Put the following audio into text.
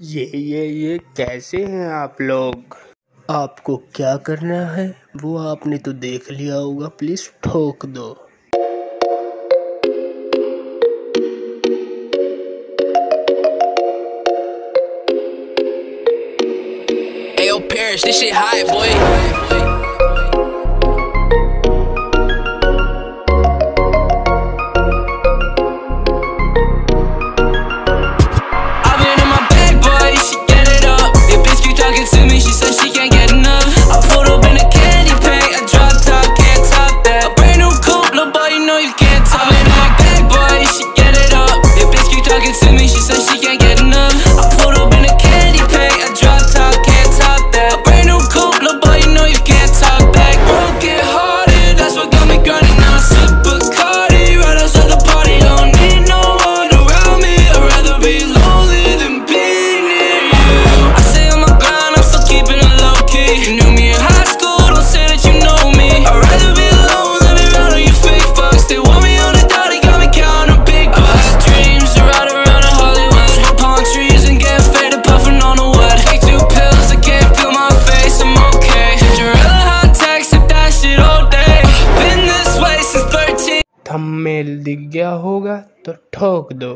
ये ये ये कैसे हैं आप लोग? आपको क्या करना है? वो आपने तो देख लिया होगा प्लीज़ ठोक दो। Yo, this shit high, boy. know you can't talk I'm that bad boy, she get it up. That bitch keep talking to me, she says she can't get enough. I pulled up in a candy pack, I drop top, can't top that. A brand new coupe, little boy, you know you can't talk back. Broke it hearted, that's what got me grinding. On super cardi. Bacardi, right outside the party. Don't need no one around me I'd rather be lonely than be near you. I stay on my grind, I'm still keeping it low-key. You knew me thumbnail दिख गया होगा तो ठोक दो।